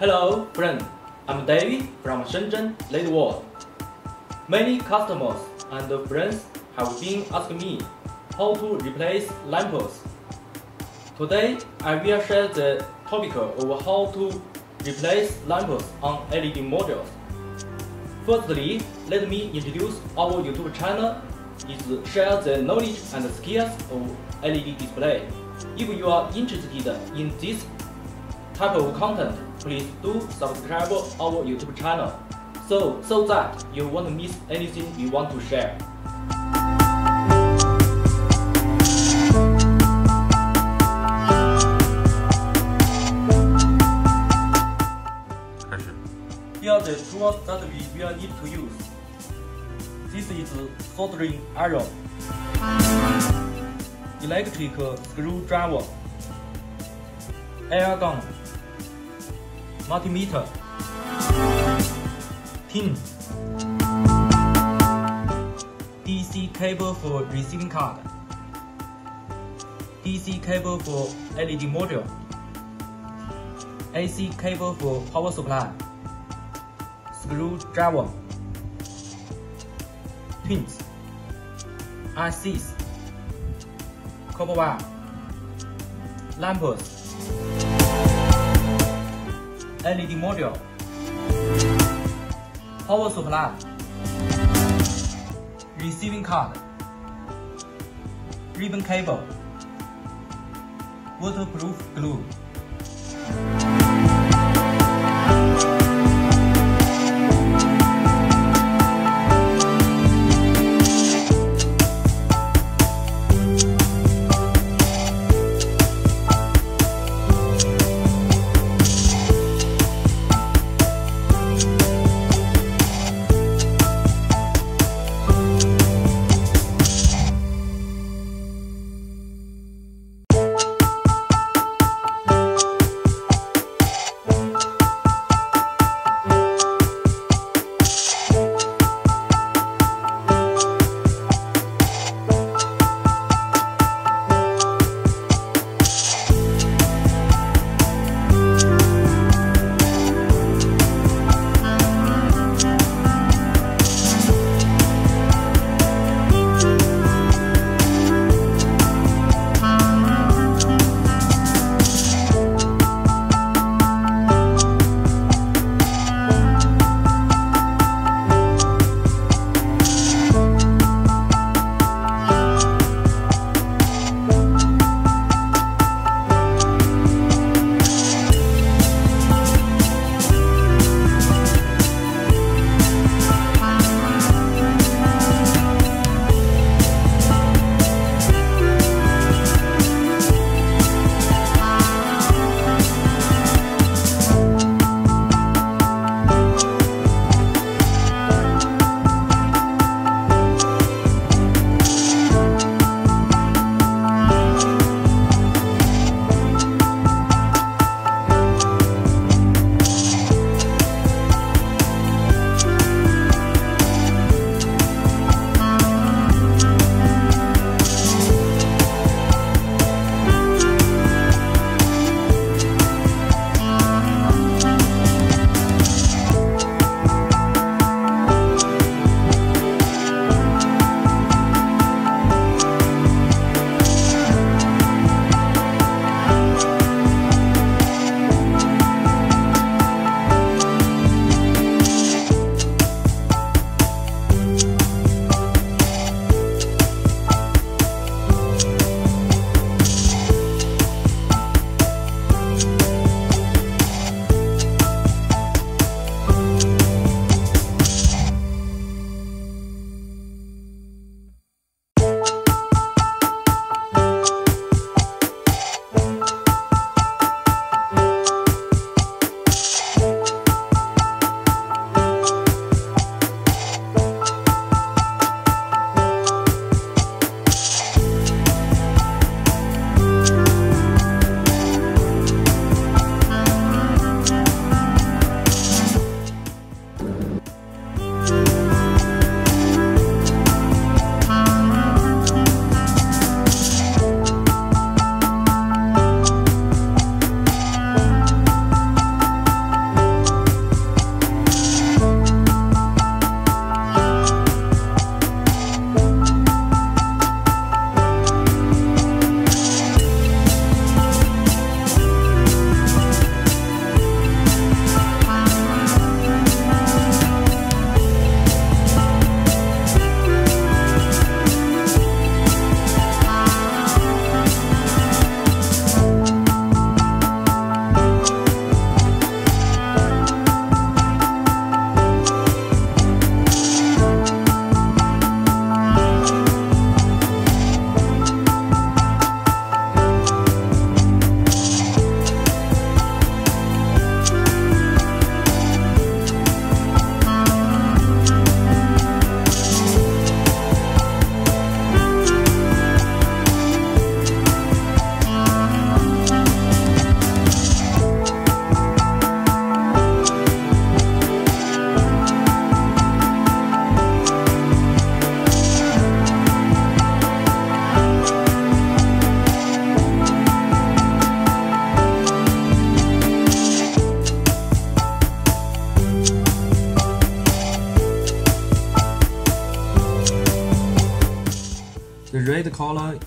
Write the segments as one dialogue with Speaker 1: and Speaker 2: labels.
Speaker 1: Hello, friend. I'm David from Shenzhen LED World. Many customers and friends have been asking me how to replace lamps. Today, I will share the topic of how to replace lamps on LED modules. Firstly, let me introduce our YouTube channel is share the knowledge and skills of LED display. If you are interested in this type of content, please do subscribe our YouTube channel so, so that you won't miss anything we want to share. Tools that we will need to use. This is soldering iron, electric screwdriver, air gun, multimeter, pin, DC cable for receiving card, DC cable for LED module, AC cable for power supply screwdriver, pins, ICs, copper wire, lamps, LED module, power supply, receiving card, ribbon cable, waterproof glue.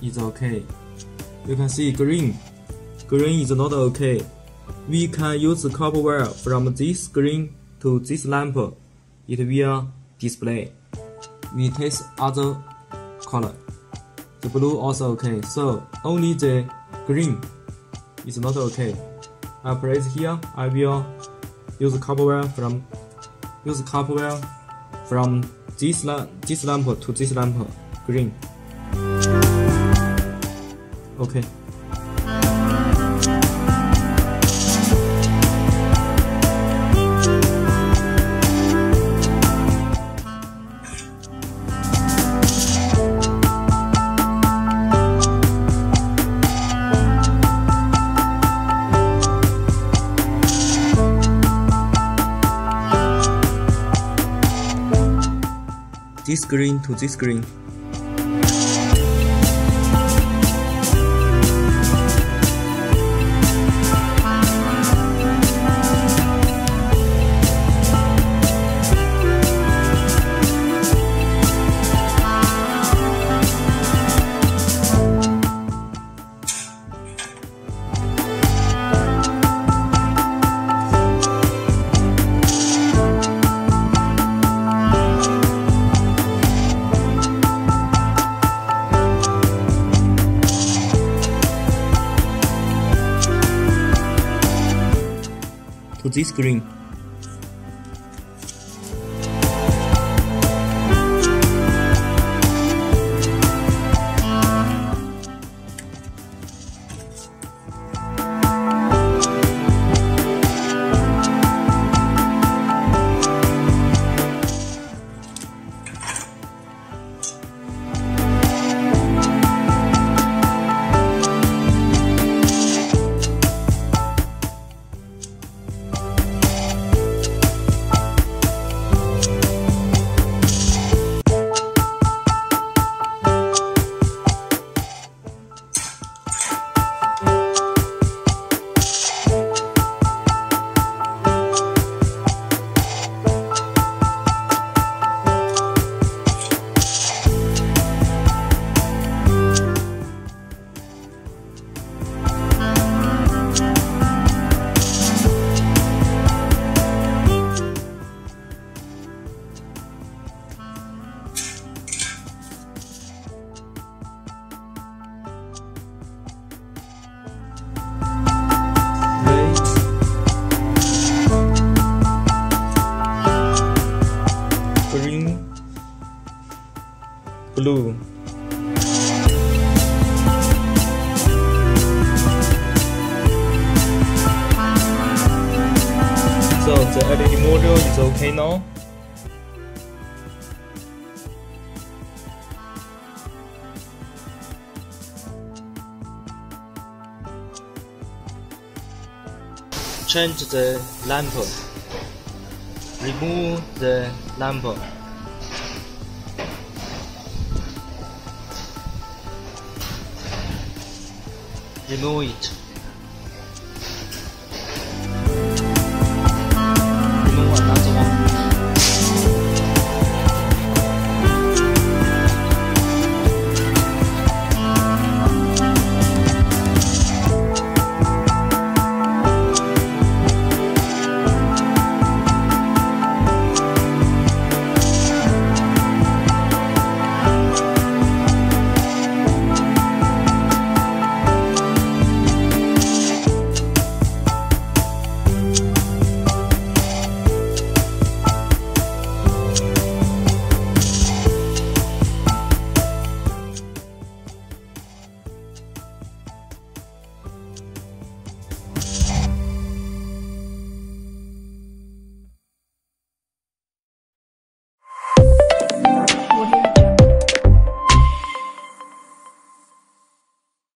Speaker 1: Is okay. You can see green. Green is not okay. We can use copper wire from this green to this lamp. It will display. We test other color. The blue also okay. So only the green is not okay. I place here. I will use copper wire from use copper wire from this lamp this lamp to this lamp green. Okay. this green to this green. This blue. So the LED module is okay now. Change the lamp. Remove the lamp. Remove it